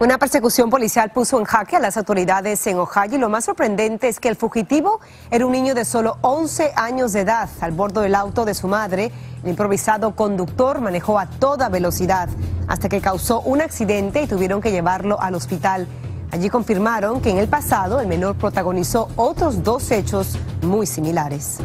Una persecución policial puso en jaque a las autoridades en Ohio y lo más sorprendente es que el fugitivo era un niño de solo 11 años de edad. Al bordo del auto de su madre, el improvisado conductor manejó a toda velocidad hasta que causó un accidente y tuvieron que llevarlo al hospital. Allí confirmaron que en el pasado el menor protagonizó otros dos hechos muy similares.